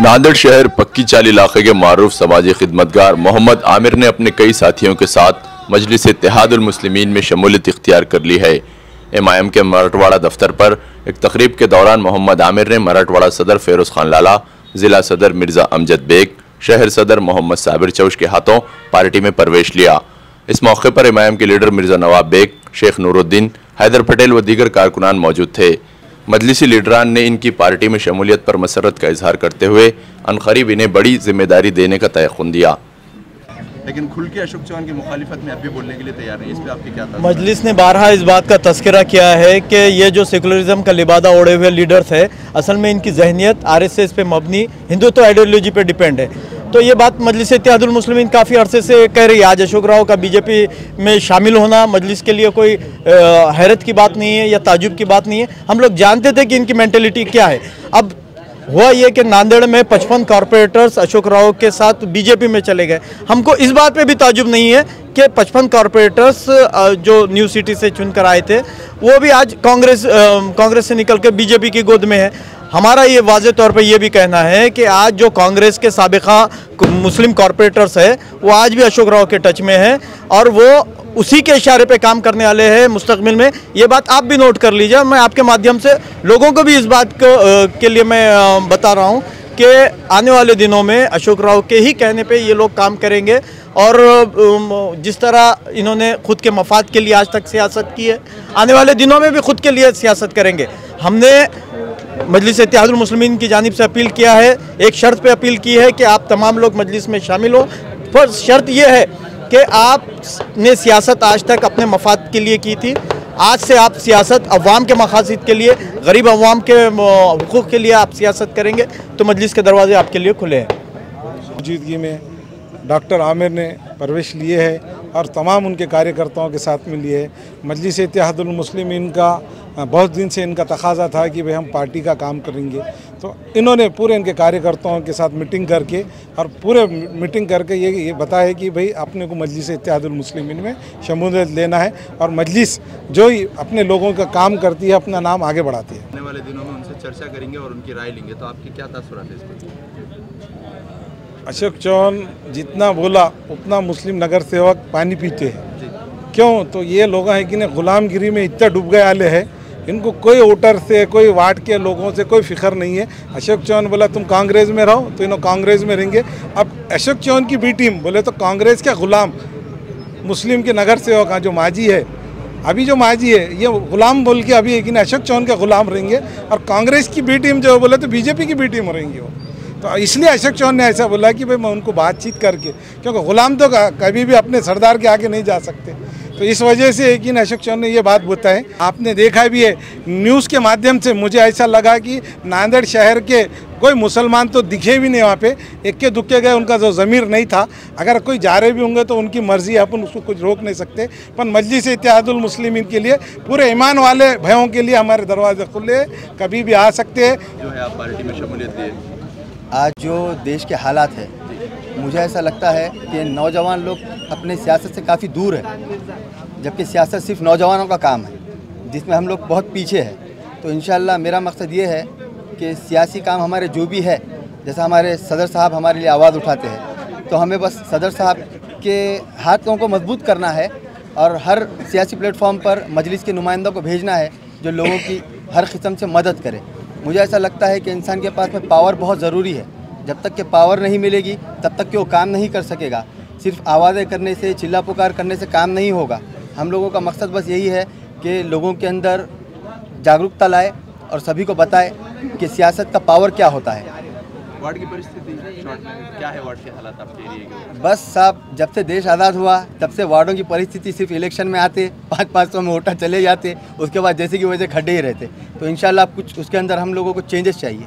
नांदेड़ शहर पक्की चाल इलाके के मारूफ समाजी खिदमतगार मोहम्मद आमिर ने अपने कई साथियों के साथ मजलिस मुस्लिमीन में शमूलियत इख्तियार कर ली है। एम आई एम के मराठवाड़ा दफ्तर पर एक तकरीब के दौरान मोहम्मद आमिर ने मराठवाड़ा सदर फेरोज खान लाला जिला सदर मिर्ज़ा अमजद बेग शहर सदर मोहम्मद साबिर चौश के हाथों पार्टी में प्रवेश लिया। इस मौके पर एम आई एम के लीडर मिर्ज़ा नवाब बेग शेख नूरुद्दीन हैदर पटेल व दीगर कारकुनान मौजूद थे। मजलिसी लीडरान ने इनकी पार्टी में शमूलियत पर मसरत का इजहार करते हुए अनकरीब इन्हें बड़ी ज़िम्मेदारी देने का तयन दिया। लेकिन खुल के अशोक चौहान की मुखालिफत में अब भी बोलने के लिए तैयार नहीं इस पर आपकी क्या मजलिस ने बारहा इस बात का तस्करा किया है कि ये जो सेकुलरिज्म का लिबादा ओढ़े हुए लीडर्स है असल में इनकी जहनीत आर एस एस पे मबनी हिंदुत्व तो आइडियोलॉजी पे डिपेंड है। तो ये बात मजलिस इतिहादुल मुस्लिमीन काफ़ी अरसे से कह रही है। आज अशोक राव का बीजेपी में शामिल होना मजलिस के लिए कोई हैरत की बात नहीं है या ताजुब की बात नहीं है। हम लोग जानते थे कि इनकी मैंटेलिटी क्या है। अब हुआ ये कि नांदेड़ में पचपन कॉरपोरेटर्स अशोक राव के साथ बीजेपी में चले गए। हमको इस बात पे भी ताजुब नहीं है कि पचपन कॉरपोरेटर्स जो न्यू सिटी से चुनकर आए थे, वो भी आज कांग्रेस कांग्रेस से निकल के बीजेपी की गोद में है। हमारा ये वाज तौर पे ये भी कहना है कि आज जो कांग्रेस के सबका मुस्लिम कॉरपोरेटर्स है, वो आज भी अशोक राव के टच में है और वो उसी के इशारे पे काम करने वाले हैं मुस्तकबिल में। ये बात आप भी नोट कर लीजिए, मैं आपके माध्यम से लोगों को भी इस बात को के लिए मैं बता रहा हूँ कि आने वाले दिनों में अशोक राव के ही कहने पे ये लोग काम करेंगे और जिस तरह इन्होंने खुद के मफाद के लिए आज तक सियासत की है, आने वाले दिनों में भी खुद के लिए सियासत करेंगे। हमने मजलिस इतिहादुल की जानिब से अपील किया है, एक शर्त पे अपील की है कि आप तमाम लोग मजलिस में शामिल हो। पर शर्त यह है कि आपने सियासत आज तक अपने मफाद के लिए की थी। आज से आप सियासत अवाम के मकासद के लिए, गरीब अवाम के हकूक़ के लिए आप सियासत करेंगे तो मजलिस के दरवाजे आपके लिए खुले हैं। मौजूदगी में डॉक्टर आमिर ने प्रवेश लिए है और तमाम उनके कार्यकर्ताओं के साथ में लिए है। मजलिस इतिहादुल मुस्लिमीन का बहुत दिन से इनका तकाजा था कि भाई हम पार्टी का काम करेंगे। तो इन्होंने पूरे इनके कार्यकर्ताओं के साथ मीटिंग करके और पूरे मीटिंग करके ये ये बताया कि भाई अपने को मजलिस इतिहादुल में शमूलियत लेना है और मजलिस जो ही अपने लोगों का काम करती है, अपना नाम आगे बढ़ाती है। आने वाले दिनों में उनसे चर्चा करेंगे और उनकी राय लेंगे। तो आपकी क्या तासुरात है इस पर अशोक चौहान जितना बोला उतना मुस्लिम नगर सेवक पानी पीते हैं। क्यों? तो ये लोग हैं कि ना गुलामगिरी में इतना डूब गए वाले हैं। इनको कोई वोटर से कोई वार्ड के लोगों से कोई फ़िक्र नहीं है। अशोक चौहान बोला तुम कांग्रेस में रहो तो इन्हों कांग्रेस में रहेंगे। अब अशोक चौहान की बी टीम बोले तो कांग्रेस का गुलाम? मुस्लिम के नगर सेवक जो माजी है। अभी जो माजी है ये गुलाम बोल के अभी लेकिन अशोक चौहान का गुलाम रहेंगे। और कांग्रेस की बी टीम जो बोले तो बीजेपी की बी टीम रहेंगी वो। तो इसलिए अशोक चौहान ने ऐसा बोला कि भाई मैं उनको बातचीत करके, क्योंकि गुलाम तो कभी भी अपने सरदार के आगे नहीं जा सकते। तो इस वजह से यकीन अशोक चौहान ने ये बात बताई। आपने देखा भी है, न्यूज़ के माध्यम से मुझे ऐसा लगा कि नांदेड़ शहर के कोई मुसलमान तो दिखे भी नहीं वहाँ पे। इक्के दुक्के गए, उनका जो ज़मीर नहीं था। अगर कोई जा रहे भी होंगे तो उनकी मर्ज़ी अपन उसको कुछ रोक नहीं सकते। पर मजलिस इतिहादुल मुस्लिमीन के लिए, पूरे ईमान वाले भयों के लिए हमारे दरवाजे खुले कभी भी आ सकते हैं। जो है आप पार्टी में शमूलियत आज जो देश के हालात है, मुझे ऐसा लगता है कि नौजवान लोग अपने सियासत से काफ़ी दूर है, जबकि सियासत सिर्फ़ नौजवानों का काम है, जिसमें हम लोग बहुत पीछे हैं। तो इन मेरा मकसद ये है कि सियासी काम हमारे जो भी है, जैसा हमारे सदर साहब हमारे लिए आवाज़ उठाते हैं तो हमें बस सदर साहब के हाथों को मज़बूत करना है और हर सियासी प्लेटफॉर्म पर मजलिस के नुमाइंदों को भेजना है, जो लोगों की हर किस्म से मदद करे। मुझे ऐसा लगता है कि इंसान के पास में पावर बहुत ज़रूरी है। जब तक के पावर नहीं मिलेगी, तब तक के वो काम नहीं कर सकेगा। सिर्फ़ आवाज़ें करने से चिल्ला पुकार करने से काम नहीं होगा। हम लोगों का मकसद बस यही है कि लोगों के अंदर जागरूकता लाए और सभी को बताए कि सियासत का पावर क्या होता है। वार्ड की परिस्थिति क्या है वार्ड के हालात आपके एरिए बस साहब, जब से देश आज़ाद हुआ, तब से वार्डों की परिस्थिति सिर्फ़ इलेक्शन में आते पाँच पाँच सौ में वोटर चले जाते, उसके बाद जैसे की वजह खड्डे ही रहते। तो इनशाला कुछ उसके अंदर हम लोगों को चेंजेस चाहिए।